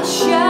I shall.